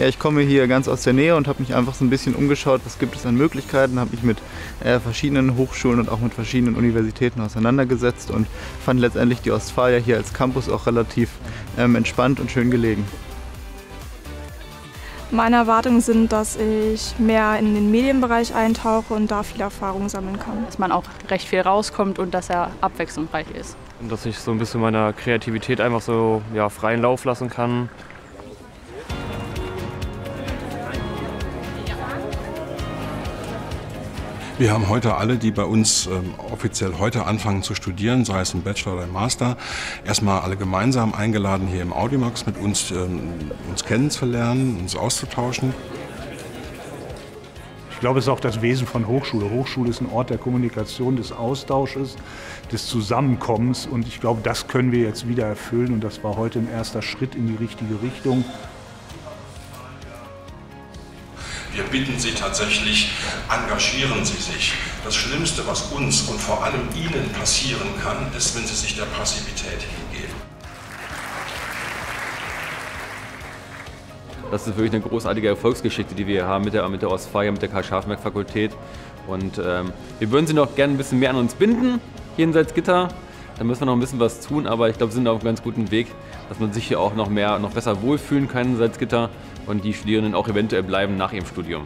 Ja, ich komme hier ganz aus der Nähe und habe mich einfach so ein bisschen umgeschaut, was gibt es an Möglichkeiten, habe mich mit äh, verschiedenen Hochschulen und auch mit verschiedenen Universitäten auseinandergesetzt und fand letztendlich die Ostfalia hier als Campus auch relativ ähm, entspannt und schön gelegen. Meine Erwartungen sind, dass ich mehr in den Medienbereich eintauche und da viel Erfahrung sammeln kann. Dass man auch recht viel rauskommt und dass er abwechslungsreich ist. Und dass ich so ein bisschen meiner Kreativität einfach so ja, freien Lauf lassen kann. Wir haben heute alle, die bei uns ähm, offiziell heute anfangen zu studieren, sei es ein Bachelor oder ein Master, erstmal alle gemeinsam eingeladen, hier im Audimax mit uns, ähm, uns kennenzulernen, uns auszutauschen. Ich glaube, es ist auch das Wesen von Hochschule. Hochschule ist ein Ort der Kommunikation, des Austausches, des Zusammenkommens. Und ich glaube, das können wir jetzt wieder erfüllen. Und das war heute ein erster Schritt in die richtige Richtung. Wir bitten Sie tatsächlich, engagieren Sie sich. Das Schlimmste, was uns und vor allem Ihnen passieren kann, ist, wenn Sie sich der Passivität hingeben. Das ist wirklich eine großartige Erfolgsgeschichte, die wir haben mit der, mit der Ostfeier, mit der Karl-Scharfenberg-Fakultät. Und ähm, wir würden Sie noch gerne ein bisschen mehr an uns binden, hier in Salzgitter. Da müssen wir noch ein bisschen was tun, aber ich glaube, wir sind auf einem ganz guten Weg, dass man sich hier auch noch mehr, noch besser wohlfühlen kann in Salzgitter und die Studierenden auch eventuell bleiben nach ihrem Studium.